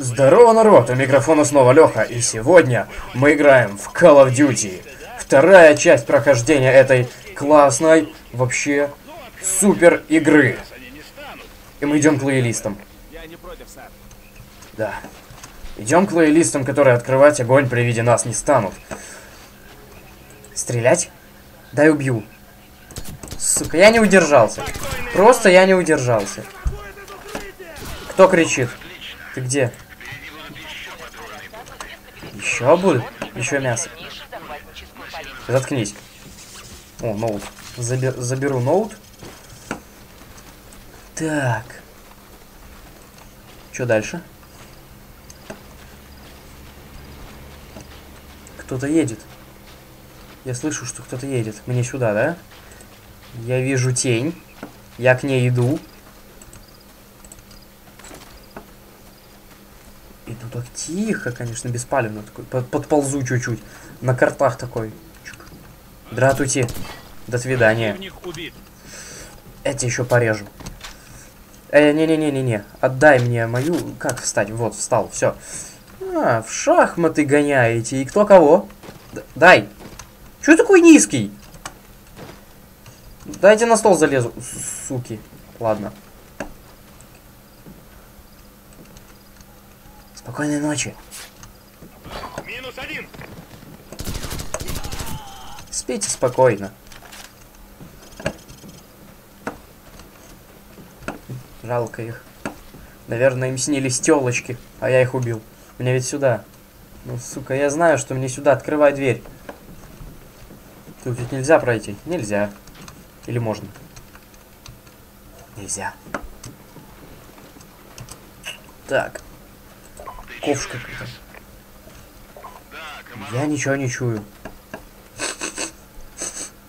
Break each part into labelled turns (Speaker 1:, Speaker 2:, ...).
Speaker 1: Здорово, народ! У микрофона снова Леха, и сегодня мы играем в Call of Duty. Вторая часть прохождения этой классной, вообще, супер игры. И мы идем к лоялистам. Да. Идем к лоялистам, которые открывать огонь при виде нас не станут. Стрелять? Дай убью. Сука, я не удержался. Просто я не удержался. Кто кричит? Ты где? Еще будет? Еще мясо. Заткнись. О, ноут. Забе- заберу ноут. Так. Что дальше? Кто-то едет. Я слышу, что кто-то едет. Мне сюда, да? Я вижу тень. Я к ней иду. Иду так тихо, конечно, беспалевно такой. Под- подползу чуть-чуть. На картах такой. Чук. Дратуйте. До свидания. Эти еще порежу. Э, не-не-не-не-не. Отдай мне мою... Как встать? Вот, встал, все. А, в шахматы гоняете. И кто кого? Д- дай. Чё такой низкий? Дайте на стол залезу. Суки. Ладно. Спокойной ночи.
Speaker 2: Минус один.
Speaker 1: Спите спокойно. Жалко их. Наверное, им снились телочки, а я их убил. Мне ведь сюда. Ну, сука, я знаю, что мне сюда. Открывай дверь. Тут ведь нельзя пройти. Нельзя. Или можно? Нельзя. Так. Ковш какой-то. Я ничего не чую.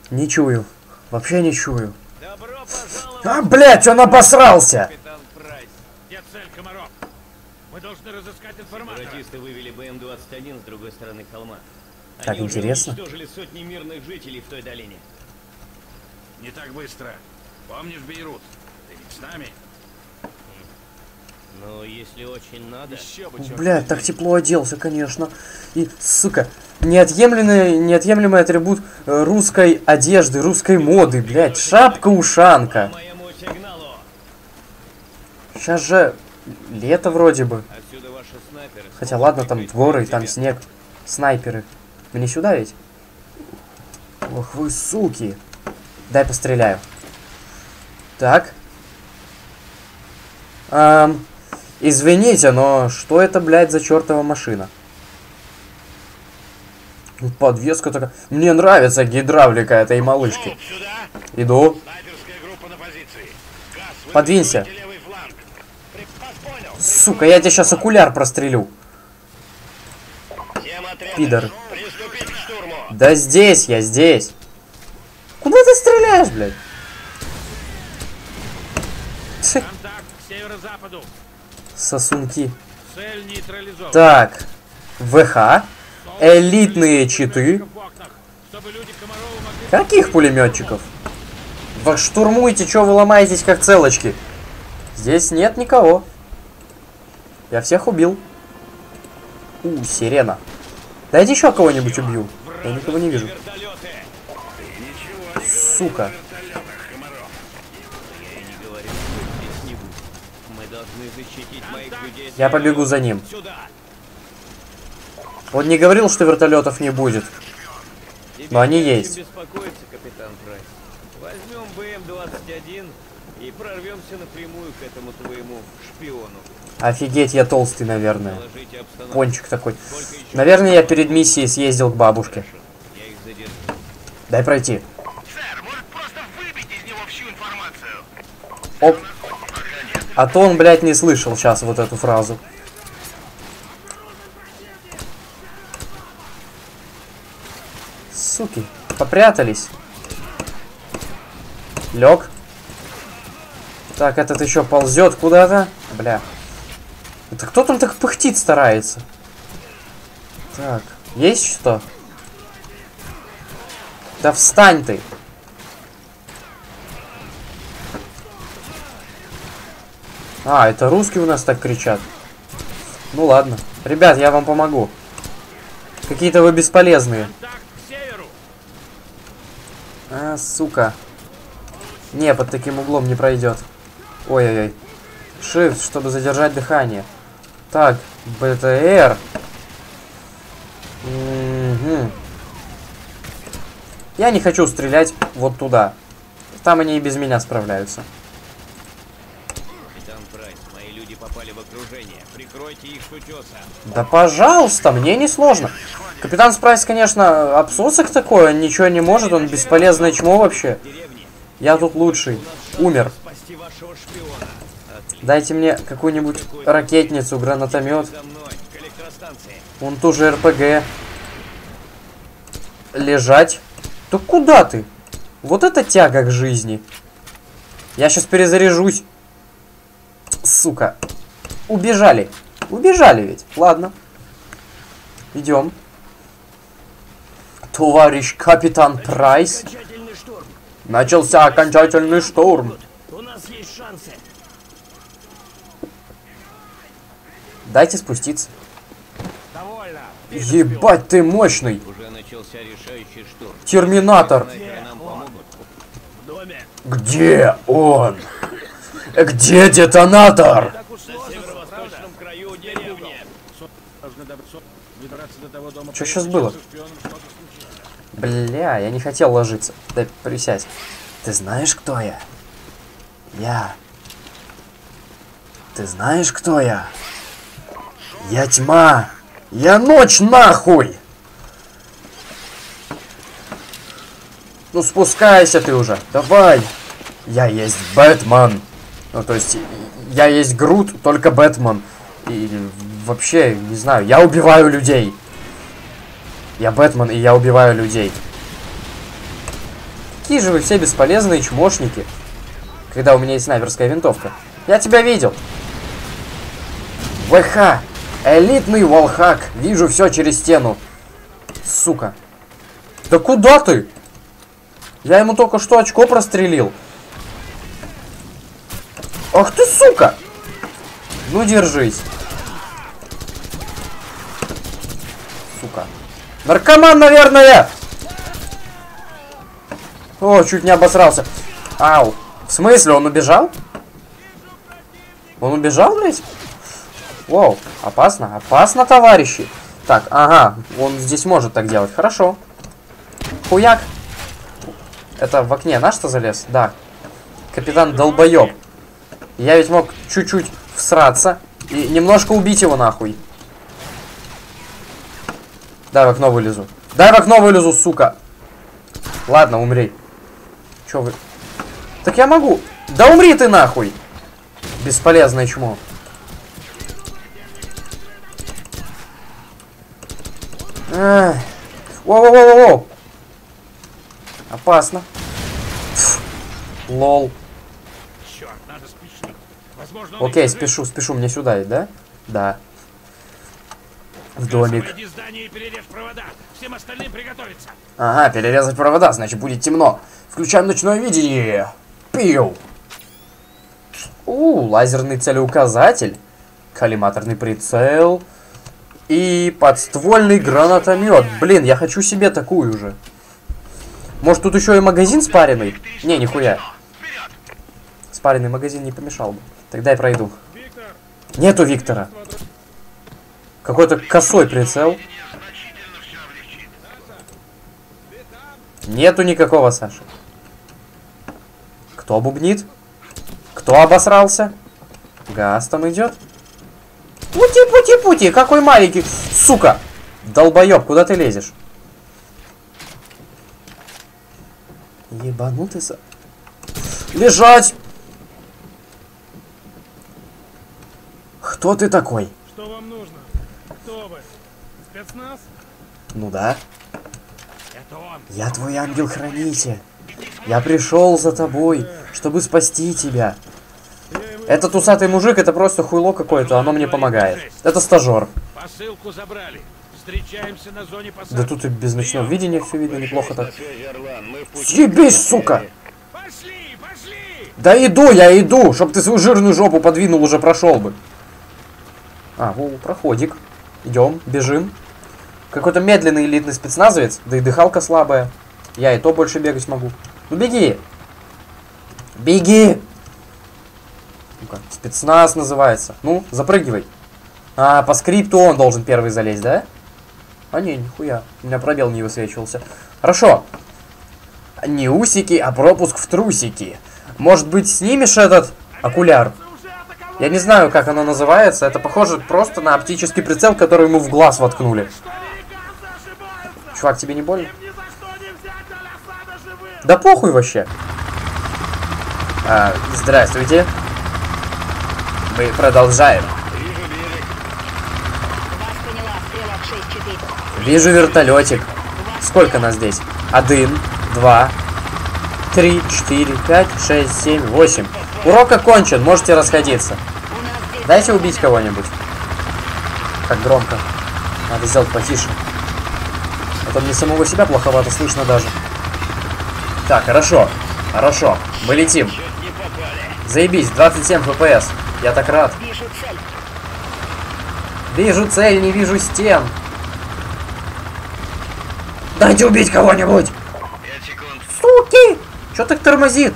Speaker 1: Не чую. Вообще не чую.
Speaker 2: Добро пожаловать,
Speaker 1: А, блядь, он обосрался!
Speaker 2: капитан Прайс. Где цель, Комаров? Мы должны разыскать информацию.
Speaker 3: Сепаратисты вывели БМ-21 с другой стороны холма.
Speaker 1: Так
Speaker 3: Они
Speaker 1: интересно.
Speaker 3: уничтожили сотни мирных жителей в той долине.
Speaker 2: Не так быстро. Помнишь Бейрут? Ты ведь с нами?
Speaker 3: Но если очень надо...
Speaker 2: Еще бы, возьми.
Speaker 1: так тепло оделся, конечно. И, сука, неотъемлемый, неотъемлемый атрибут э, русской одежды, русской моды, блядь, шапка-ушанка. Сейчас же лето вроде бы.
Speaker 3: Отсюда ваши снайперы.
Speaker 1: Хотя ладно, там горы, там снег, снайперы. Мне сюда ведь? Ох вы суки. Дай постреляю. Так. Ам, извините, но что это, блядь, за чертова машина? Подвеска такая. Мне нравится гидравлика этой малышки. Иду. Подвинься. Сука, я тебе сейчас окуляр прострелю. Пидор. Да здесь я, здесь. Куда ты стреляешь, блядь?
Speaker 2: Контакт к северо-западу.
Speaker 1: Сосунки. Так. ВХ. Элитные читы. Каких пулеметчиков? Вы штурмуете, что вы ломаетесь как целочки? Здесь нет никого. Я всех убил. У, сирена. Дайте еще кого-нибудь убью. Я никого не вижу. Сука.
Speaker 3: Я
Speaker 1: побегу за ним.
Speaker 3: Сюда.
Speaker 1: Он не говорил, что вертолетов не будет. Но они есть.
Speaker 3: Возьмем БМ-21 и прорвемся напрямую к этому твоему шпиону.
Speaker 1: Офигеть, я толстый, наверное. Пончик такой. Наверное, я перед миссией съездил к бабушке.
Speaker 3: Я их задержу.
Speaker 1: Дай пройти.
Speaker 2: Сэр, может просто выбить из него всю информацию?
Speaker 1: Оп. А то он, блядь, не слышал сейчас вот эту фразу. Суки, попрятались. Лег. Так, этот еще ползет куда-то. Бля. Это кто там так пыхтит старается? Так, есть что? Да встань ты. А, это русские у нас так кричат. Ну ладно. Ребят, я вам помогу. Какие-то вы бесполезные. А, сука. Не, под таким углом не пройдет. Ой-ой-ой. Shift, чтобы задержать дыхание. Так, БТР. Мгм. Я не хочу стрелять вот туда. Там они и без меня справляются.
Speaker 3: Капитан Прайс, мои люди окружение. Прикройте их с утеса.
Speaker 1: Да пожалуйста, мне не сложно. Капитан Спрайс, конечно, обсосок такой, он ничего не может, он бесполезное чмо вообще. Я тут лучший. Умер. Дайте мне какую-нибудь ракетницу, гранатомет.
Speaker 3: За мной, к электростанции.
Speaker 1: Вон ту же РПГ. Лежать. Да куда ты? Вот это тяга к жизни. Я сейчас перезаряжусь. Сука. Убежали. Убежали ведь. Ладно. Идем. Товарищ капитан Прайс. Начался окончательный штурм.
Speaker 3: У нас есть шансы.
Speaker 1: Дайте спуститься.
Speaker 2: Довольно.
Speaker 1: Ебать ты мощный.
Speaker 3: Уже начался решающий штурм.
Speaker 1: Терминатор.
Speaker 2: В доме.
Speaker 1: Где он? Где детонатор?
Speaker 2: Так уж
Speaker 3: На
Speaker 2: сложно, правда?
Speaker 3: северо-восточном краю деревни.
Speaker 2: Должны добраться-
Speaker 1: Чё щас было? Бля, я не хотел ложиться. Дай присядь. Ты знаешь, кто я? Я. Ты знаешь, кто я? Я тьма. Я ночь нахуй. Ну спускайся ты уже. Давай. Я есть Бэтмен. Ну то есть я есть Грут, только Бэтмен. И вообще, не знаю, я убиваю людей. Я Бэтмен, и я убиваю людей. Какие же вы все бесполезные чмошники. Когда у меня есть снайперская винтовка. Я тебя видел. ВХ. Элитный волхак. Вижу все через стену. Сука. Да куда ты? Я ему только что очко прострелил. Ах ты, сука! Ну, держись. Сука. Наркоман, наверное! О, чуть не обосрался. Ау. В смысле, он убежал? Он убежал, блядь? Воу, опасно, опасно, товарищи. Так, ага, он здесь может так делать. Хорошо. Хуяк. Это в окне наш-то залез? Да. Капитан долбоеб. Я ведь мог чуть-чуть всраться и немножко убить его нахуй. Дай в окно вылезу. Дай в окно вылезу, сука. Ладно, умри. Чё вы... Так я могу. Да умри ты нахуй. Бесполезное чмо. Воу-воу-воу-воу. Опасно. Фу. Лол.
Speaker 2: Черт, надо спешить. Возможно, он
Speaker 1: Окей, спешу, спешу. Мне сюда, да? Да. В
Speaker 2: Красава,
Speaker 1: домик.
Speaker 2: иди в здание и перережь провода. Всем остальным приготовиться.
Speaker 1: Ага, перерезать провода, значит будет темно. Включаем ночное видение. Пиу. У, лазерный целеуказатель. Коллиматорный прицел. И подствольный гранатомет. Блин, я хочу себе такую же. Может тут еще и магазин спаренный? Не, нихуя. Спаренный магазин не помешал бы. Тогда я пройду. Нету Виктора. Какой-то косой прицел. Нету никакого Саши. Кто бубнит? Кто обосрался? Газ там идет. Пути-пути-пути, какой маленький. Сука! Долбоеб, куда ты лезешь? Ебанутый са... Лежать! Кто ты такой?
Speaker 4: Что вам нужно? Спецназ?
Speaker 1: Ну да,
Speaker 2: Это он.
Speaker 1: я твой ангел-хранитель. Я пришел за тобой, чтобы спасти тебя. Этот усатый мужик, это просто хуйло какое-то, оно мне помогает. Это стажер.
Speaker 2: Посылку забрали. Встречаемся на зоне посадки.
Speaker 1: Да тут и без ночного видения все видно неплохо так. Съебись, сука!
Speaker 2: Пошли, пошли!
Speaker 1: Да иду, я иду, чтоб ты свою жирную жопу подвинул, уже прошел бы. А, во, проходик. Идем, бежим. Какой-то медленный элитный спецназовец, да и дыхалка слабая. Я и то больше бегать могу. Ну беги! Беги! Ну-ка, спецназ называется. Ну, запрыгивай. А, по скрипту он должен первый залезть, да? А не, нихуя. У меня пробел не высвечивался. Хорошо. Не усики, а пропуск в трусики. Может быть, снимешь этот окуляр? Я не знаю, как оно называется. Это похоже просто на оптический прицел, который ему в глаз воткнули. Чувак, тебе не больно? Да похуй вообще. А, здравствуйте. Мы продолжаем.
Speaker 5: Вас поняла, стрелок 6-4.
Speaker 1: Вижу вертолетик. Сколько нас здесь? Один, два, три, четыре, пять, шесть, семь, восемь. Урок окончен, можете расходиться. Дайте убить кого-нибудь. Как громко. Надо сделать потише. То мне самого себя плоховато слышно даже. Так, хорошо. Хорошо. Мы летим. Заебись, 27 FPS. Я так рад.
Speaker 5: вижу цель.
Speaker 1: Вижу цель, не вижу стен. Дайте убить кого-нибудь. Суки! Чё так тормозит?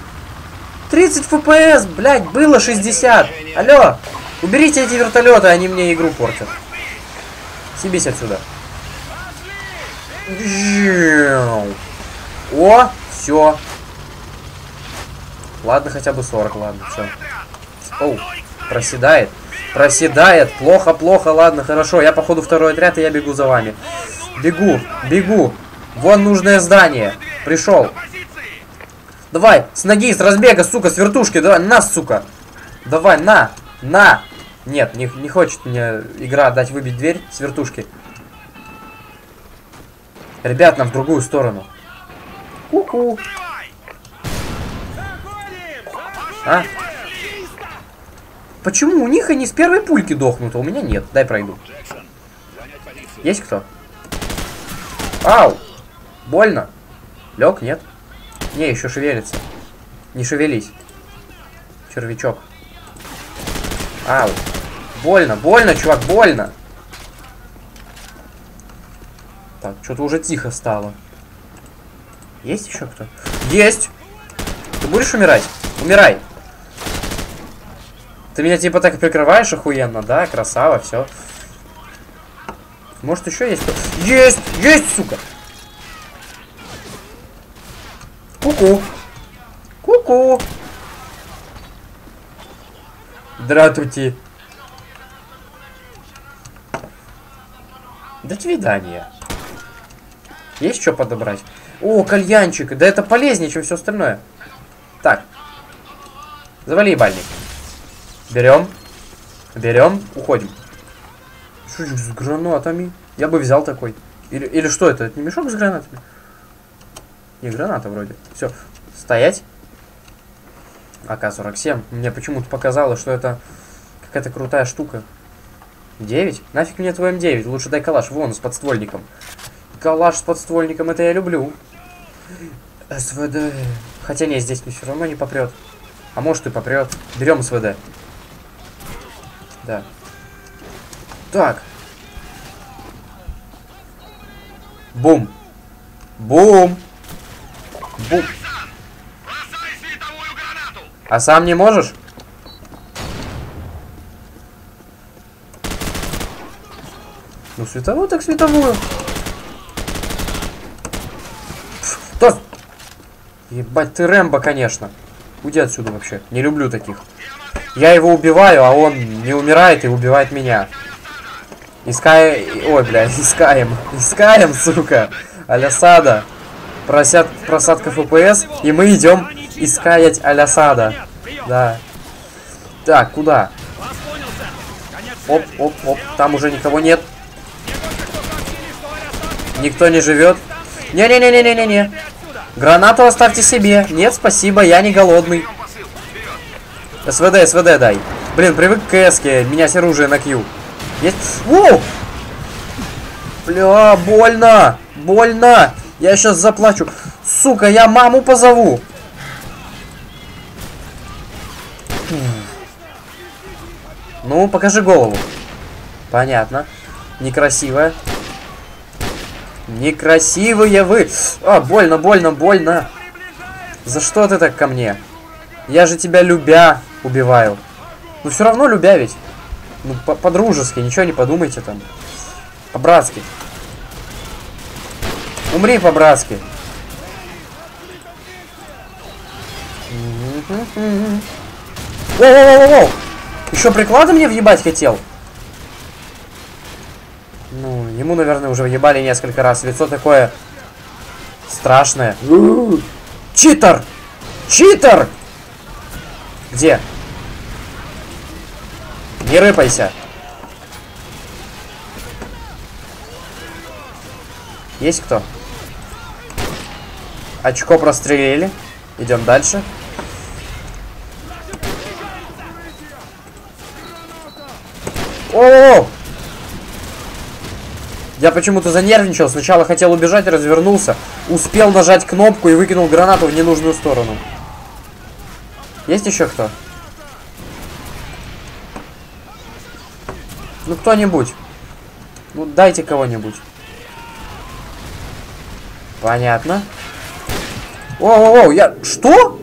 Speaker 1: 30 FPS, блядь, было 60. Алло, уберите эти вертолеты, они мне игру портят. Съебись отсюда. О, все. Ладно, хотя бы 40, ладно, все. Оу, проседает. Проседает. Плохо, плохо, ладно, хорошо. Я, походу, второй отряд, и я бегу за вами. Бегу, бегу. Вон нужное здание. Пришел. Давай, с ноги, с разбега, сука, с вертушки. Давай, на, сука. Давай, на, на. Нет, не, не хочет мне игра дать выбить дверь с вертушки. Ребят, нам в другую сторону. Ку-ку. А? Почему у них они с первой пульки дохнут, а у меня нет? Дай пройду. Есть кто? Ау! Больно? Лег, нет? Не, еще шевелится. Не шевелись. Червячок. Ау. Больно, больно, чувак, больно. Так, что-то уже тихо стало. Есть еще кто? Есть! Ты будешь умирать? Умирай! Ты меня типа так прикрываешь охуенно, да? Красава, все. Может еще есть кто? Есть! Есть, сука! Ку-ку! Ку-ку! Здравствуйте! До свидания. Есть что подобрать? О, кальянчик. Да это полезнее, чем все остальное. Так. Завали ебальник. Берем. Берем. Уходим. Это с гранатами? Я бы взял такой. Или, или что это? Это не мешок с гранатами? Не, граната вроде. Все. Стоять. АК-47. Мне почему-то показалось, что это какая-то крутая штука. 9? Нафиг мне твой М9? Лучше дай калаш. Вон, с подствольником. Калаш с подствольником, это я люблю. СВД. Хотя нет, здесь мне все равно не попрет. А может и попрет. Берем СВД. Да. Так. Бум. Бум. Бум. А сам не можешь? Ну, световую так световую. Да! Ебать, ты Рэмбо, конечно. Уйди отсюда вообще. Не люблю таких. Я его убиваю, а он не умирает и убивает меня. Искай... Ой, блядь, искаем. Искаем, сука. Алясада. Просят... Просадка ФПС. И мы идем искаять Алясада. Да. Так, куда? Оп, оп, оп. Там уже никого нет. Никто не живет. Не-не-не-не-не-не. Гранату оставьте себе. Нет, спасибо, я не голодный. СВД, СВД дай. Блин, привык к КСке, менять оружие на Q. Есть? Воу! Бля, больно! Больно! Я сейчас заплачу. Сука, я маму позову. Ну, покажи голову. Понятно. Некрасивая. Некрасивые вы. А, больно, больно, больно. За что ты так ко мне? Я же тебя любя убиваю. Ну все равно любя ведь. Ну, по- по-дружески, ничего не подумайте там. По-братски. Умри по-братски. Воу-воу-воу-воу! Еще приклады мне въебать хотел? Ему, наверное, уже въебали несколько раз. Лицо такое страшное. Читер! Читер! Где? Не рыпайся. Есть кто? Очко прострелили. Идем дальше. О! Я почему-то занервничал. Сначала хотел убежать, развернулся. Успел нажать кнопку и выкинул гранату в ненужную сторону. Есть еще кто? Ну, кто-нибудь. Ну, дайте кого-нибудь. Понятно. О-о-о, я... Что?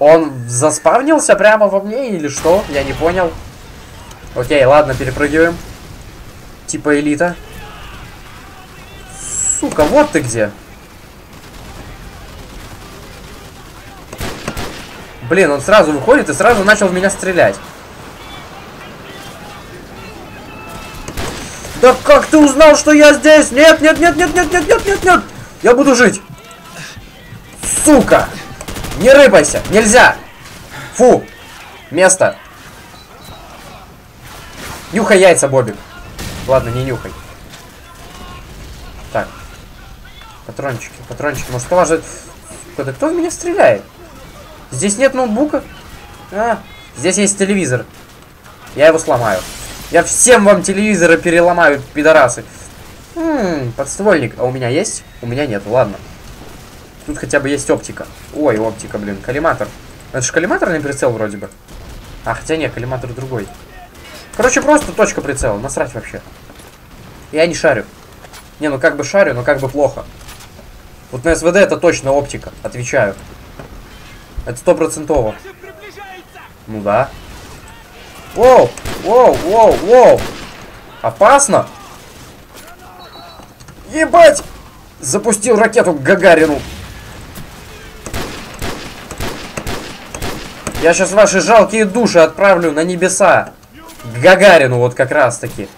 Speaker 1: Он заспавнился прямо во мне или что? Я не понял. Окей, ладно, перепрыгиваем. Типа элита. Сука, вот ты где. Блин, он сразу выходит и сразу начал в меня стрелять. Да как ты узнал, что я здесь? Нет, нет, нет, нет, нет, нет, нет, нет, нет. Я буду жить. Сука. Не рыпайся. Нельзя. Фу. Место. Нюхай яйца, Бобик. Ладно, не нюхай. Так. Патрончики, патрончики. Может, кто же... Куда кто в меня стреляет? Здесь нет ноутбука? А, здесь есть телевизор. Я его сломаю. Я всем вам телевизоры переломаю, пидорасы. М подствольник. А у меня есть? У меня нет, ладно. Тут хотя бы есть оптика. Ой, оптика, блин, коллиматор. Это же коллиматорный прицел вроде бы. А, хотя нет, коллиматор другой. Короче, просто точка прицела, насрать вообще. Я не шарю. Не, ну как бы шарю, но как бы плохо. Вот на СВД это точно оптика, отвечаю. Это стопроцентово. Ну да. Воу, воу, воу, воу. Опасно. Ебать! Запустил ракету к Гагарину. Я сейчас ваши жалкие души отправлю на небеса. К Гагарину вот как раз таки.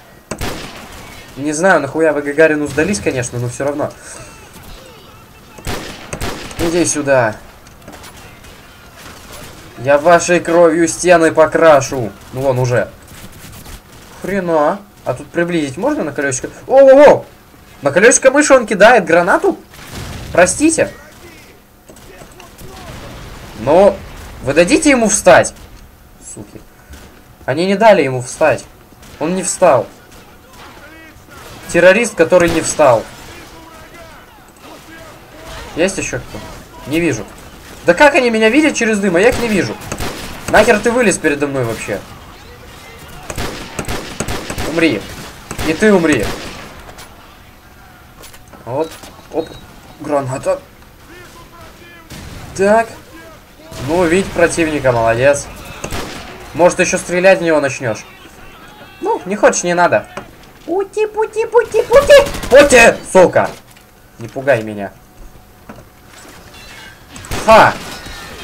Speaker 1: Не знаю, нахуя вы Гагарину сдались, конечно, но все равно. Иди сюда. Я вашей кровью стены покрашу. Ну вон уже. Хрена. А тут приблизить можно на колесико? О-о-о! На колесико мыши он кидает гранату? Простите. Но вы дадите ему встать? Суки. Они не дали ему встать. Он не встал. Террорист, который не встал. Есть еще кто? Не вижу. Да как они меня видят через дым, а я их не вижу? Нахер ты вылез передо мной вообще? Умри. И ты умри. Оп, оп. Граната. Так. Ну, видь противника, молодец. Может, еще стрелять в него начнешь. Ну, не хочешь, не надо. Пути, пути, пути, пути! Пути, сука! Не пугай меня. Ха!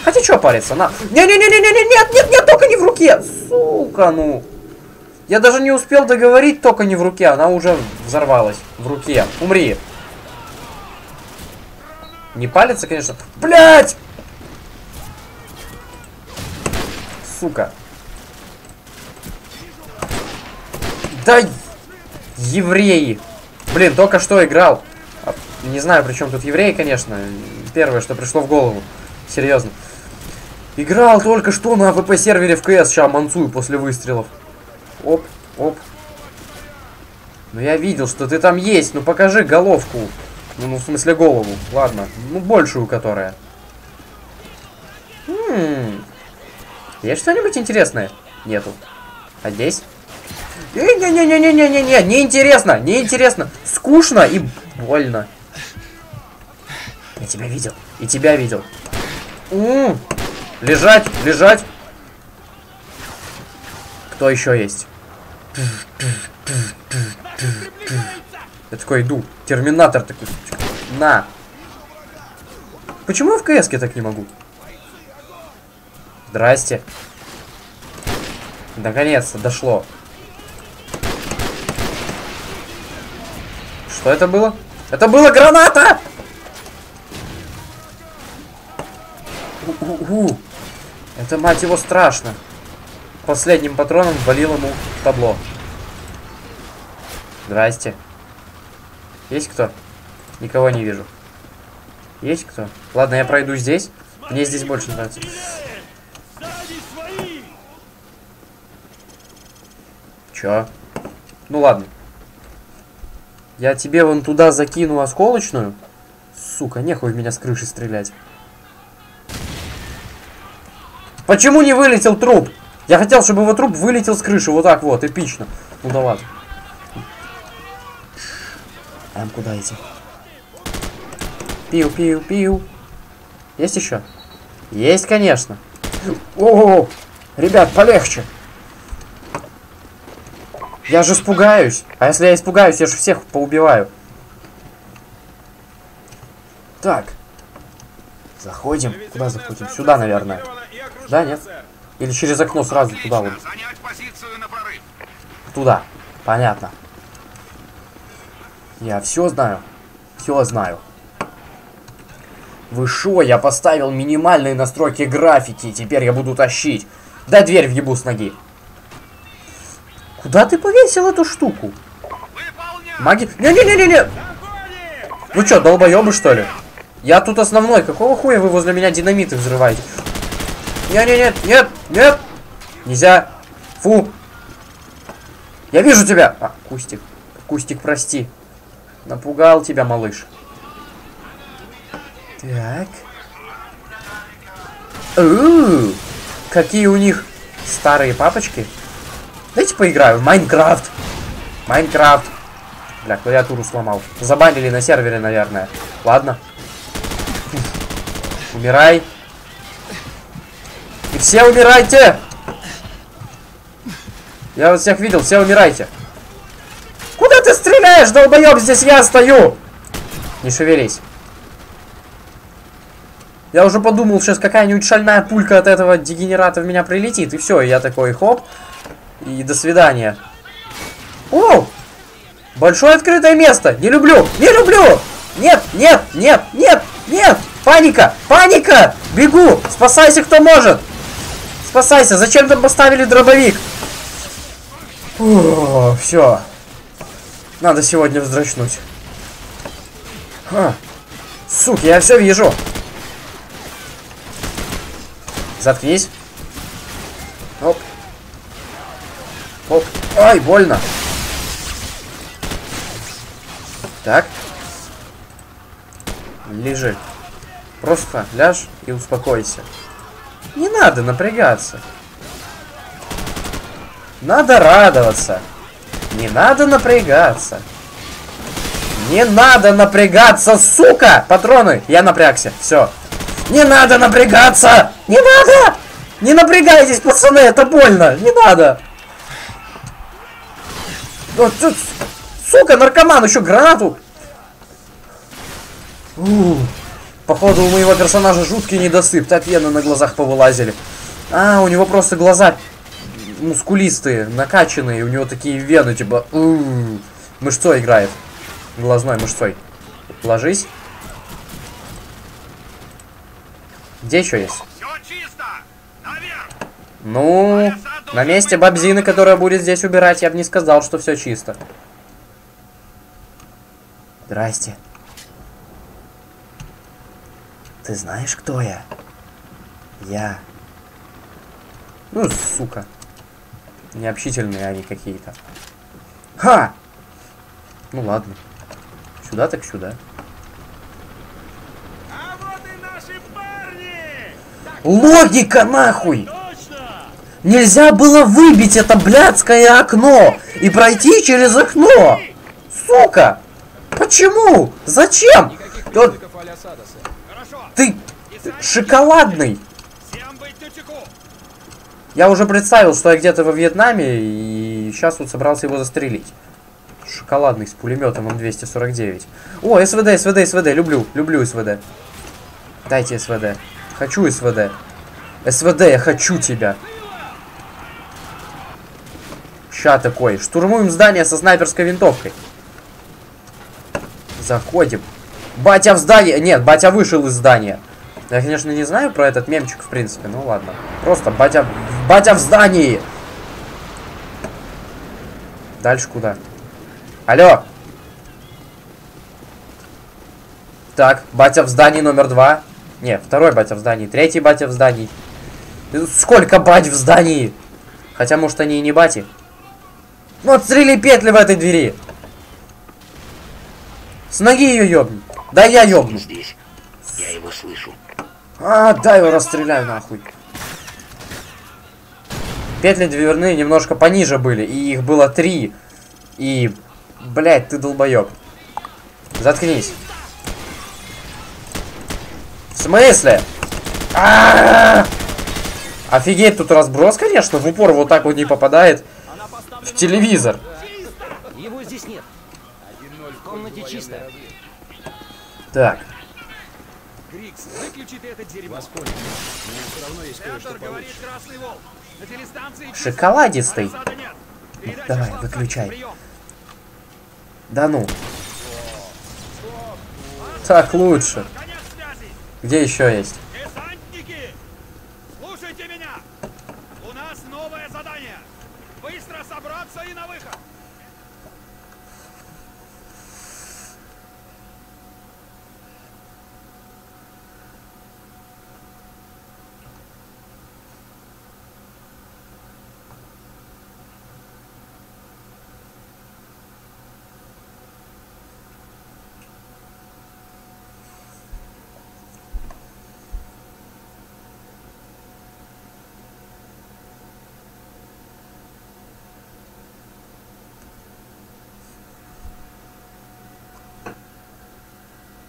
Speaker 1: Хотя что париться? На... Не-не-не-не-не, нет, нет, нет, только не в руке! Сука, ну. Я даже не успел договорить, только не в руке. Она уже взорвалась. В руке. Умри. Не палится, конечно. Блять! Сука. Да евреи. Блин, только что играл. А, Не знаю, при чем тут евреи, конечно. Первое, что пришло в голову. Серьезно. Играл только что на AWP-сервере в КС. Сейчас мансую после выстрелов. Оп, оп. Ну я видел, что ты там есть. Ну покажи головку. Ну, ну в смысле голову. Ладно. Ну большую, которая. М Есть что-нибудь интересное? Нету. А здесь? Не-не-не-не-не-не-не, неинтересно, неинтересно. Скучно и больно. Я тебя видел, и тебя видел. М, Лежать, лежать. Кто еще есть? Я такой иду. Терминатор такой. На. Почему я в кс так не могу? Здрасте. Наконец-то дошло. Что это было? Это была граната! У-у-у. Это, мать его, страшно. Последним патроном валил ему табло. Здрасте. Есть кто? Никого не вижу. Есть кто? Ладно, я пройду здесь. Мне здесь больше нравится. Чё? Ну ладно. Я тебе вон туда закину осколочную. Сука, нехуй в меня с крыши стрелять. Почему не вылетел труп? Я хотел, чтобы его труп вылетел с крыши. Вот так вот, эпично. Ну да ладно. А куда идти? Пиу, пиу, пиу. Есть еще? Есть, конечно. О, ребят, полегче. Я же испугаюсь. А если я испугаюсь, я же всех поубиваю. Так. Заходим. Куда заходим? Сюда, наверное. Да, нет? Или через окно сразу туда вот. Туда. Понятно. Я все знаю. Все знаю. Вы шо? Я поставил минимальные настройки графики. Теперь я буду тащить. Да дверь въебу с ноги. Куда ты повесил эту штуку? Маги... Не-не-не-не-не! Вы что, долбоебы что ли? Я тут основной. Какого хуя вы возле меня динамиты взрываете? Не-не-нет, нет, нет! Нельзя. Фу. Я вижу тебя. А, Кустик. Кустик, прости. Напугал тебя, малыш. Так. У, какие у них старые папочки. Поиграю Майнкрафт. Майнкрафт. Бля, клавиатуру сломал. Забанили на сервере, наверное. Ладно. Умирай. И все умирайте! Я вас всех видел, все умирайте. Куда ты стреляешь, долбоеб? Здесь я стою! Не шевелись. Я уже подумал, сейчас какая-нибудь шальная пулька от этого дегенерата в меня прилетит. И все, я такой хоп. И до свидания. О! Большое открытое место! Не люблю! Не люблю! Нет, нет, нет, нет, нет! Паника! Паника! Бегу! Спасайся, кто может! Спасайся! Зачем там поставили дробовик? все. Надо сегодня вздрачнуть. Ха. Суки, я все вижу. Заткнись. Оп. Оп. Ай, больно. Так. Лежи. Просто ляжь и успокойся. Не надо напрягаться. Надо радоваться. Не надо напрягаться. Не надо напрягаться, сука! Патроны! Я напрягся. Все. Не надо напрягаться! Не надо! Не напрягайтесь, пацаны, это больно! Не надо! Вот тут, сука, наркоман, еще гранату! У, походу у моего персонажа жуткий недосып, так вены на глазах повылазили. А, у него просто глаза мускулистые, накачанные, у него такие вены, типа, мышцой играет. Глазной мышцой. Ложись. Где еще есть?
Speaker 2: Все чисто! Наверх!
Speaker 1: Ну, на месте бабзины, которая будет здесь убирать, я бы не сказал, что все чисто. Здрасте. Ты знаешь, кто я? Я. Ну, сука. Необщительные они какие-то. Ха! Ну ладно. Сюда так сюда.
Speaker 4: А вот и наши парни!
Speaker 1: Логика нахуй! Нельзя было выбить это блядское окно и пройти через окно. Сука! Почему? Зачем?
Speaker 2: Хорошо.
Speaker 1: ты шоколадный. Я уже представил, что я где-то во Вьетнаме и сейчас вот собрался его застрелить. Шоколадный с пулеметом М249. О, СВД, СВД, СВД. Люблю, люблю СВД. Дайте СВД. Хочу СВД. СВД, я хочу тебя. Ща такой. Штурмуем здание со снайперской винтовкой. Заходим. Батя в здание. Нет, батя вышел из здания. Я, конечно, не знаю про этот мемчик, в принципе. Ну ладно. Просто батя... Батя в здании! Дальше куда? Алло! Так, батя в здании номер два. Не, второй батя в здании. Третий батя в здании. Сколько бать в здании? Хотя, может, они и не бати. Ну, отстрели петли в этой двери. С ноги ее ёбни. Да я ёбну.
Speaker 6: здесь. Я его слышу.
Speaker 1: А, дай его расстреляю нахуй. Петли дверные немножко пониже были, и их было три. И, блядь, ты долбоеб. Заткнись. В смысле? А-а-а! Офигеть, тут разброс, конечно, в упор вот так вот не попадает в телевизор.
Speaker 6: Его здесь нет. В комнате чисто.
Speaker 1: Так,
Speaker 3: Грикс, выключи ты это дерьмо.
Speaker 2: Сенатор говорит Красный Волк. На телестанции
Speaker 1: шоколадистый.
Speaker 2: Передача
Speaker 1: давай, выключай.
Speaker 2: Прием.
Speaker 1: Да ну. Так лучше. Где еще есть?
Speaker 2: Десантники! Слушайте меня! У нас новое задание! Быстро собраться и на выход!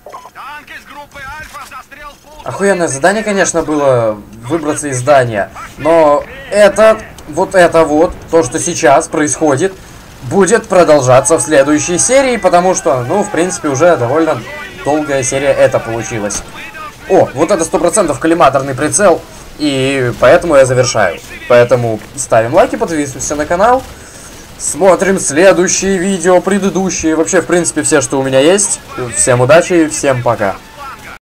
Speaker 2: Танк из группы Альфа застрял в пол...
Speaker 1: Охуенное задание, конечно, было выбраться из здания. Но это, вот это вот, то, что сейчас происходит, будет продолжаться в следующей серии, потому что, ну, в принципе, уже довольно долгая серия это получилась. О, вот это сто процентов коллиматорный прицел, и поэтому я завершаю. Поэтому ставим лайки, подписываемся на канал, смотрим следующие видео, предыдущие, вообще, в принципе, все, что у меня есть. Всем удачи, всем пока.